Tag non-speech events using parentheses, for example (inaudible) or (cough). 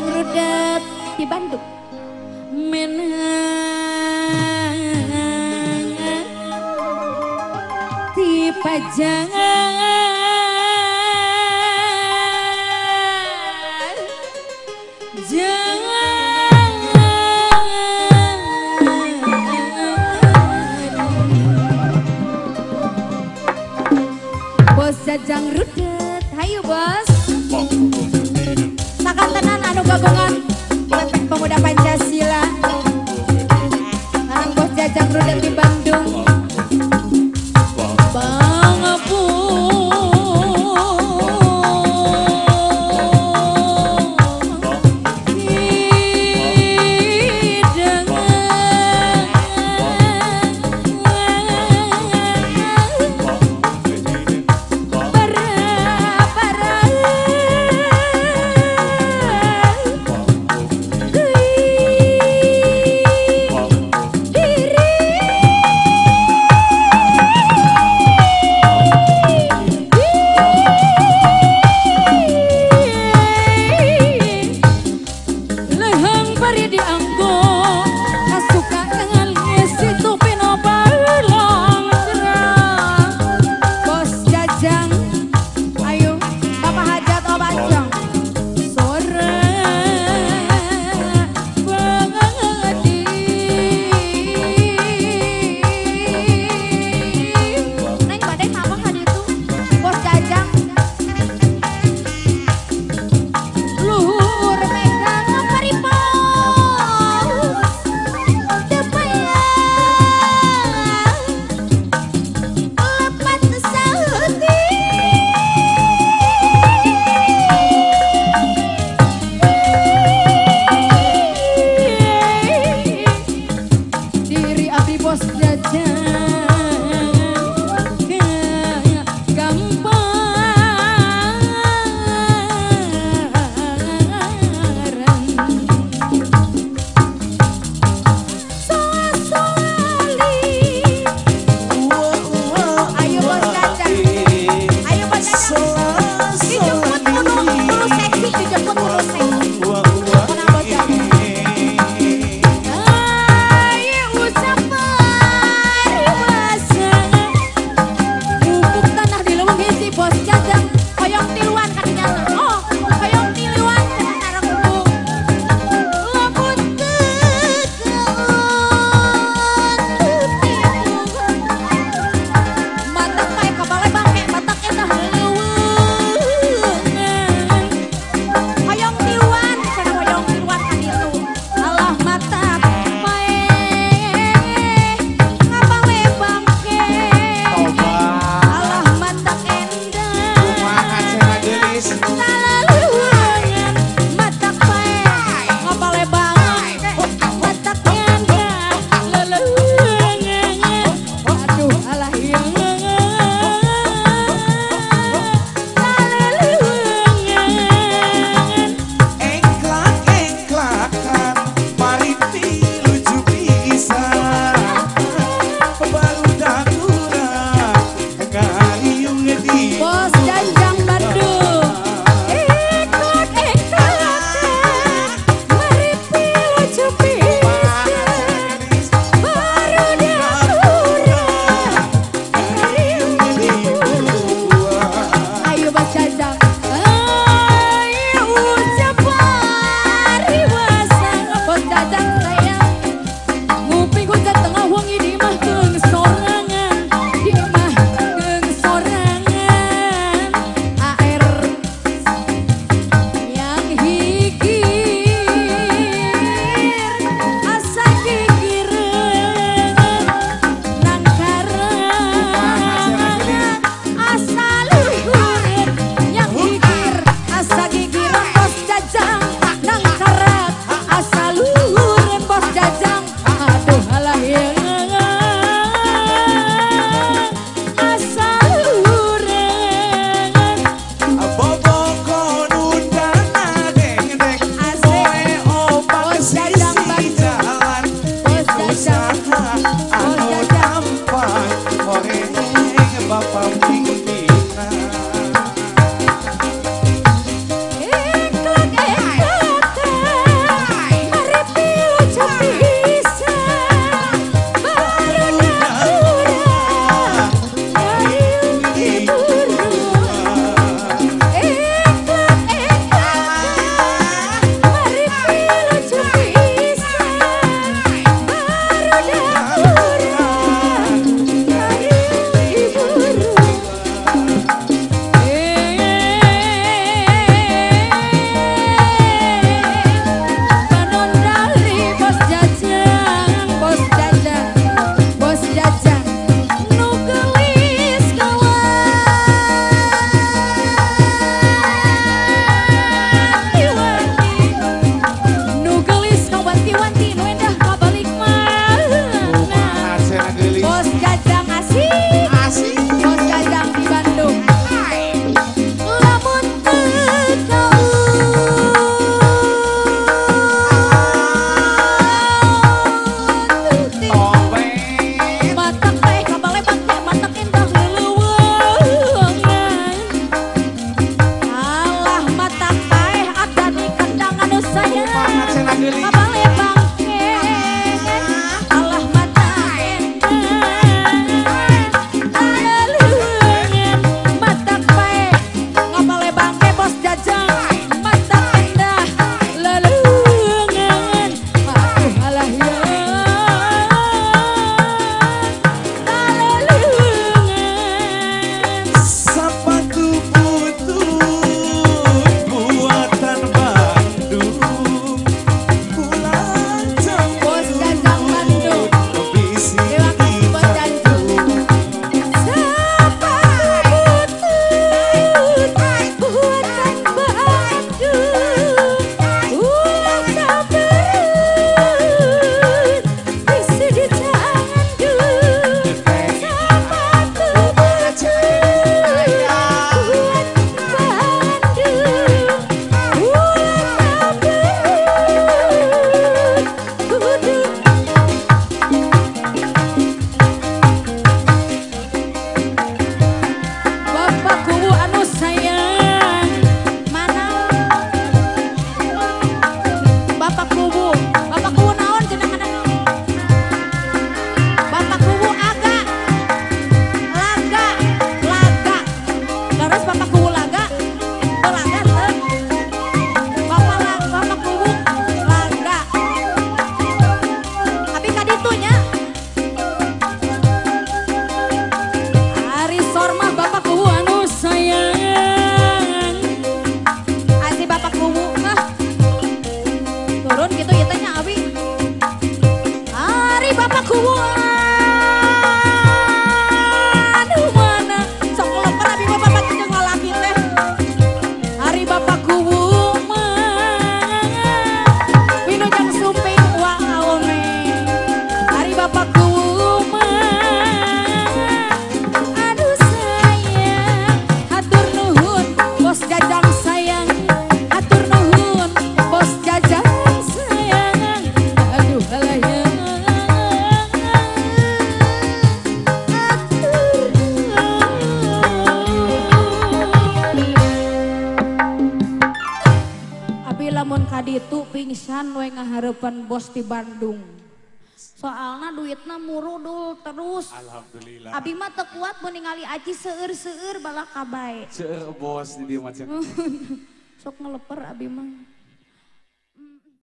Gang Rudet di Bandung. Menang di pajangan. Jangan Bos jajang rudet, hayu bos. Bok, bok tenan anu kagungan benteng pemuda Pancasila. mari diangkat tapi lamun kaditu pingsan we ngaharepan bos di Bandung. Soalnya duitnya murudul terus. Alhamdulillah. Abi mah teu kuat mun ningali Aji seueur-seueur balak kabae. Seueur bos di dieu macam. (laughs) Sok ngeleper abi mah.